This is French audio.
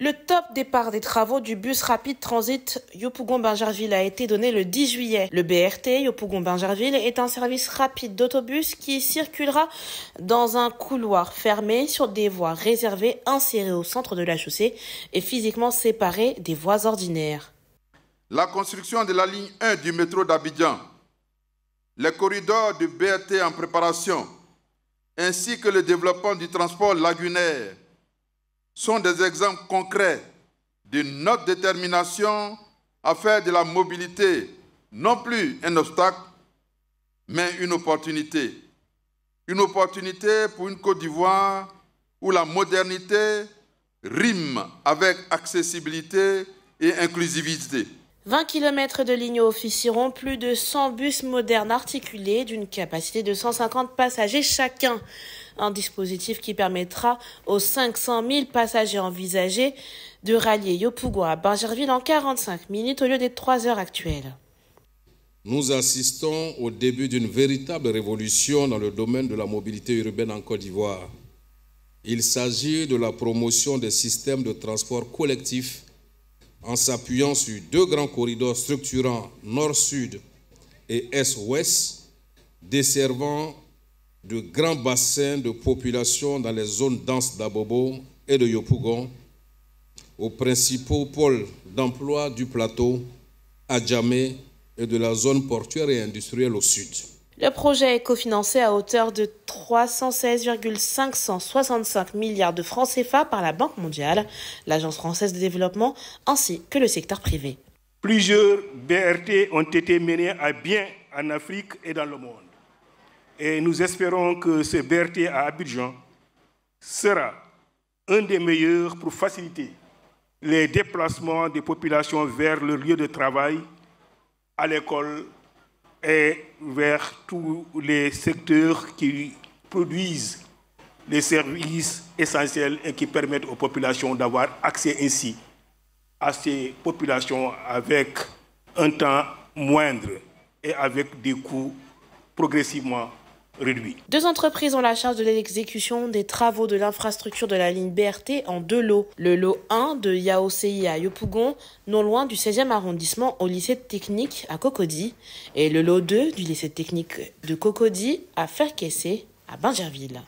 Le top départ des travaux du bus rapide transit Yopougon-Bingerville a été donné le 10 juillet. Le BRT Yopougon-Bingerville est un service rapide d'autobus qui circulera dans un couloir fermé sur des voies réservées insérées au centre de la chaussée et physiquement séparées des voies ordinaires. La construction de la ligne 1 du métro d'Abidjan, les corridors du BRT en préparation, ainsi que le développement du transport lagunaire sont des exemples concrets de notre détermination à faire de la mobilité non plus un obstacle, mais une opportunité. Une opportunité pour une Côte d'Ivoire où la modernité rime avec accessibilité et inclusivité. 20 km de ligne officieront plus de 100 bus modernes articulés d'une capacité de 150 passagers chacun. Un dispositif qui permettra aux 500 000 passagers envisagés de rallier Yopougon à Bangerville en 45 minutes au lieu des 3 heures actuelles. Nous assistons au début d'une véritable révolution dans le domaine de la mobilité urbaine en Côte d'Ivoire. Il s'agit de la promotion des systèmes de transport collectif en s'appuyant sur deux grands corridors structurants nord-sud et est-ouest, desservant de grands bassins de population dans les zones denses d'Abobo et de Yopougon, aux principaux pôles d'emploi du plateau, à Djamé et de la zone portuaire et industrielle au sud. Le projet est cofinancé à hauteur de 316,565 milliards de francs CFA par la Banque mondiale, l'Agence française de développement ainsi que le secteur privé. Plusieurs BRT ont été menés à bien en Afrique et dans le monde. Et nous espérons que ce BRT à Abidjan sera un des meilleurs pour faciliter les déplacements des populations vers leur lieu de travail, à l'école et vers tous les secteurs qui produisent les services essentiels et qui permettent aux populations d'avoir accès ainsi à ces populations avec un temps moindre et avec des coûts progressivement Deux entreprises ont la charge de l'exécution des travaux de l'infrastructure de la ligne BRT en deux lots. Le lot 1 de Yaosei à Yopougon, non loin du 16e arrondissement au lycée technique à Cocody, et le lot 2 du lycée technique de Cocody à Ferkessé à Bingerville.